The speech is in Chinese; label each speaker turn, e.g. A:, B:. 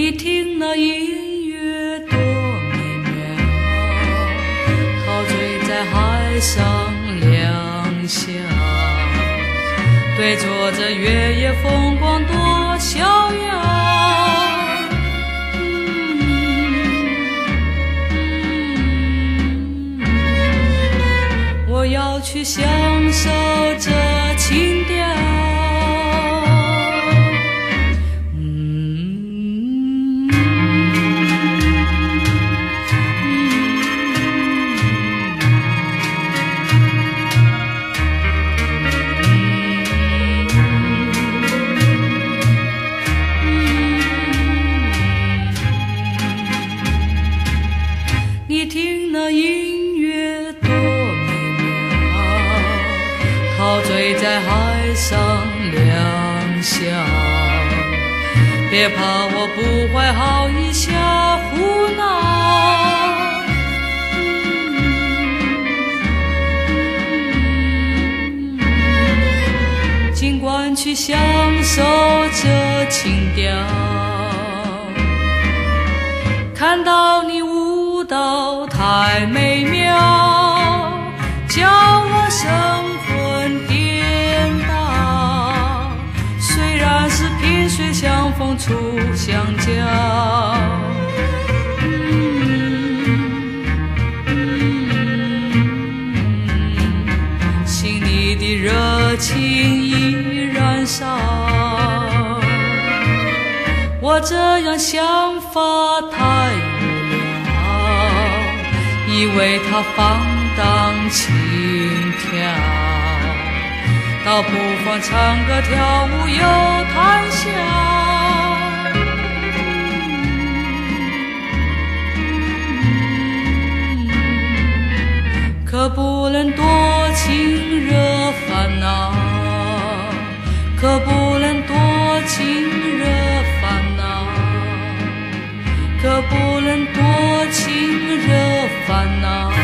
A: 你听那音乐多美妙，陶醉在海上良宵，对坐着月夜风光多逍遥。我要去享受这情。音乐多美妙，陶醉在海上亮相。别怕，我不怀好意瞎胡闹。尽管去享受这情调。看到你无道太美妙，叫我神魂颠倒。虽然是萍水相逢初相交，心里的热情已燃烧。我这样想法太，以为他放荡轻佻，倒不妨唱歌跳舞又谈笑。可不能多情惹烦恼，烦恼。